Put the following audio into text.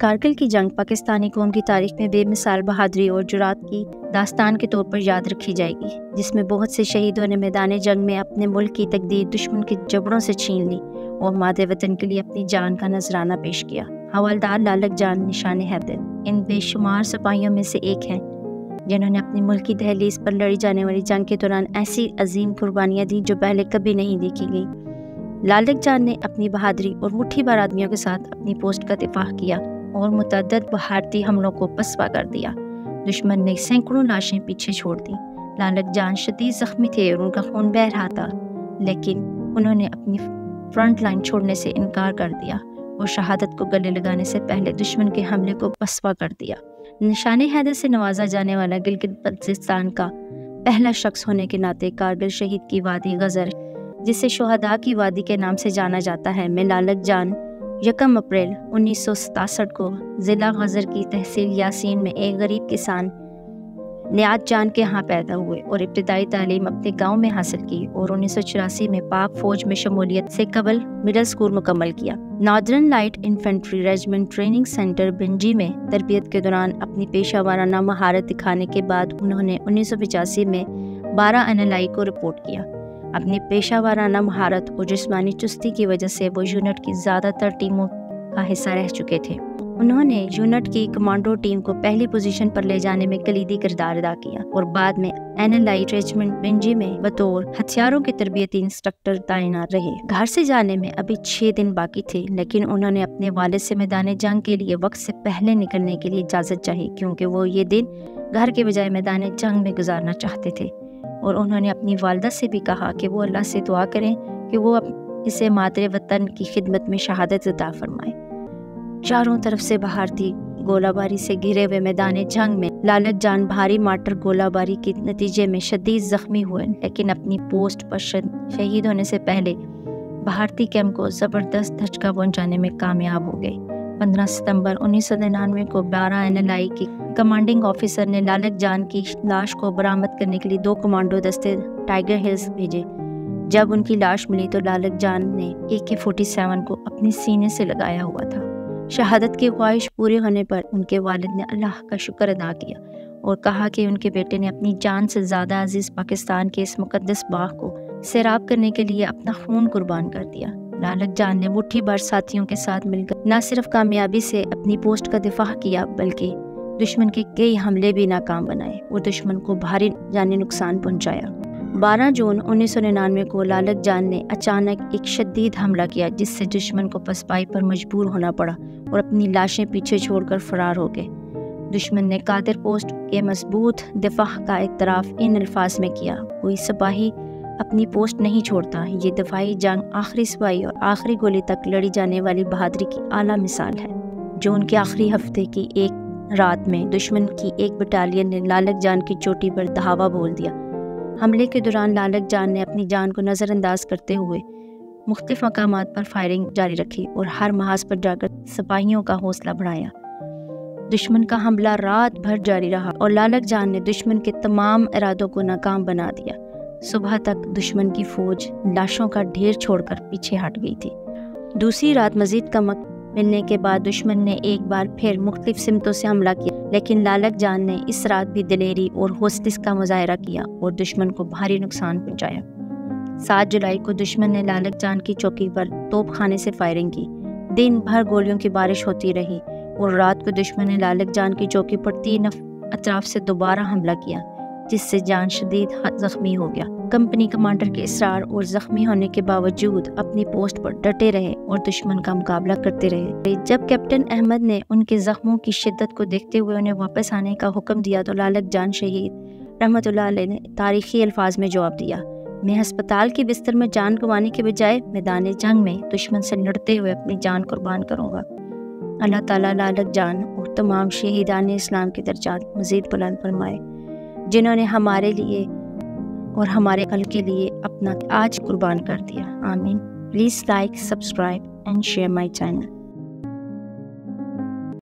कारगिल की जंग पाकिस्तानी कौम की तारीख में बेमिसाल बहादुरी और जुरात की दास्तान के तौर पर याद रखी जाएगी, जिसमें बहुत से शहीदों ने मैदान जंग में अपने मुल्क की तकदीर दुश्मन के जबड़ों से छीन ली और मादे वतन के लिए अपनी जान का नजराना पेश किया। हवालदार लालक जान निशान हैदर इन बेशुमार सिपाहियों में से एक हैं, जिन्होंने अपनी मुल्क की दहलीज पर लड़ी जाने वाली जंग के दौरान ऐसी अजीम कुर्बानियाँ दी जो पहले कभी नहीं देखी गई। लालक जान ने अपनी बहादुरी और मुठ्ठी भर आदमियों के साथ अपनी पोस्ट का दिफा किया। और मुतद भारतीय हमलों को पसवा कर दिया। दुश्मन ने सैकड़ों लाशें पीछे छोड़ दी। लालक जान शदीद जख्मी थे और उनका खून बह रहा था, लेकिन उन्होंने अपनी फ्रंट लाइन छोड़ने से इनकार कर दिया और शहादत को गले लगाने से पहले दुश्मन के हमले को पसवा कर दिया। निशान हैदर से नवाजा जाने वाला गिलगित बल्चिस्तान का पहला शख्स होने के नाते कारगिल शहीद की वादी गज़र जिसे शहदा की वादी के नाम से जाना जाता है, में लालक जान यकम अप्रैल उन्नीस को ज़िला गज़र की तहसील यासीन में एक गरीब किसान नियाज जान के यहाँ पैदा हुए और इब्तदाई तालीम अपने गाँव में हासिल की और उन्नीस में पाक फौज में शमूलियत से कबल मिडल स्कूल मुकम्मल किया। Northern light infantry regiment training centre Bunji में तरबियत के दौरान अपनी पेशा वाराना महारत दिखाने के बाद उन्होंने उन्नीस में बारह एन को रिपोर्ट किया। अपनी पेशा वाराना महारत और जिसमानी चुस्ती की वजह से वो यूनिट की ज़्यादातर टीमों का हिस्सा रह चुके थे। उन्होंने यूनिट की कमांडो टीम को पहली पोजीशन पर ले जाने में कलीदी किरदार अदा किया और बाद में N L I regiment Bunji में बतौर हथियारों के तरबियती इंस्ट्रक्टर तैनात रहे। घर से जाने में अभी छह दिन बाकी थे, लेकिन उन्होंने अपने वालिद से मैदान जंग के लिए वक्त से पहले निकलने के लिए इजाज़त चाहिए क्योंकि वो ये दिन घर के बजाय मैदान जंग में गुजारना चाहते थे। और उन्होंने अपनी वालदा से भी कहा कि वो अल्लाह से दुआ करें कि वो इसे मादर वतन की खिदमत में शहादत अदा फरमाए। चारों तरफ़ से भारतीय गोलाबारी से घिरे हुए मैदान, जंग में लालच जान भारी मार्टर गोलाबारी के नतीजे में शदीद जख्मी हुए, लेकिन अपनी पोस्ट पर शहीद होने से पहले भारतीय कैंप को ज़बरदस्त धचका पहुँचाने में कामयाब हो गए। 15 सितंबर उन्नीस को बारह एन की कमांडिंग ऑफिसर ने लालक जान की लाश को बरामद करने के लिए दो कमांडो दस्ते टाइगर हिल्स भेजे। जब उनकी लाश मिली तो लालक जान ने ए के फोर्टी सेवन को अपने सीने से लगाया हुआ था। शहादत की ख्वाहिश पूरे होने पर उनके वालिद ने अल्लाह का शुक्र अदा किया और कहा कि उनके बेटे ने अपनी जान से ज़्यादा अज़ीज़ पाकिस्तान के इस मुकदस बाग को सैराब करने के लिए अपना खून कुर्बान कर दिया। लालक जान ने मुट्ठी भर साथियों के साथ मिलकर न सिर्फ़ कामयाबी से अपनी पोस्ट का दिफा किया, बल्कि दुश्मन के कई हमले भी नाकाम बनाए और दुश्मन को भारी जानी नुकसान पहुँचाया। 12 जून उन्नीस को लालक जान ने अचानक एक शदीद हमला किया, जिससे दुश्मन को पसपाई पर मजबूर होना पड़ा और अपनी लाशें पीछे छोड़कर फरार हो गए। दुश्मन ने कादिर पोस्ट के मज़बूत दिफा का इतराफ़ इन अल्फाज में किया, कोई सिपाही अपनी पोस्ट नहीं छोड़ता। ये दफाई जंग आखिरी सिपाही और आखिरी गोली तक लड़ी जाने वाली बहादुरी की आला मिसाल है, जो उनके आखिरी हफ़्ते की एक रात में दुश्मन की एक बटालियन ने लालक जान की चोटी पर धावा बोल दिया। हमले के दौरान लालक जान ने अपनी जान को नज़रअंदाज करते हुए मुख्तफ मकाम पर फायरिंग जारी रखी और हर महाज पर जाकर सिपाहियों का हौसला बढ़ाया। दुश्मन का हमला रात भर जारी रहा और लालक जान ने दुश्मन के तमाम इरादों को नाकाम बना दिया। सुबह तक दुश्मन की फौज लाशों का ढेर छोड़कर पीछे हट गई थी। दूसरी रात मजीद कमक मिलने के बाद दुश्मन ने एक बार फिर मुख्तलिफ़ सिमतों से हमला किया, लेकिन लालक जान ने इस रात भी दिलेरी और हौसलिस का मुजाहरा किया और दुश्मन को भारी नुकसान पहुँचाया। सात जुलाई को दुश्मन ने लालक जान की चौकी पर तोप खाने से फायरिंग की। दिन भर गोलियों की बारिश होती रही और रात को दुश्मन ने लालक जान की चौकी पर तीन अतराफ से दोबारा हमला किया। जिससे जान शदीद जख्मी हो गया। कंपनी कमांडर के इसरार और जख्मी होने के बावजूद अपनी पोस्ट पर डटे रहे और दुश्मन का मुकाबला करते रहे। जब कैप्टन अहमद ने उनके जख्मों की शिद्दत को देखते हुए उन्हें वापस आने का हुक्म दिया तो लालक जान शहीद रहमत ने तारीखी अल्फाज में जवाब दिया, मैं अस्पताल के बिस्तर में जान गंवाने के बजाय मैदान जंग में दुश्मन से लड़ते हुए अपनी जान कुर्बान करूँगा। अल्लाह ताला लालक जान और तमाम शहीदान इस्लाम के दर्जात मज़ीद बुलंद फरमाए। जिन्होंने हमारे लिए और हमारे कल के लिए अपना आज कुर्बान कर दिया। आमीन। Please like subscribe and share my channel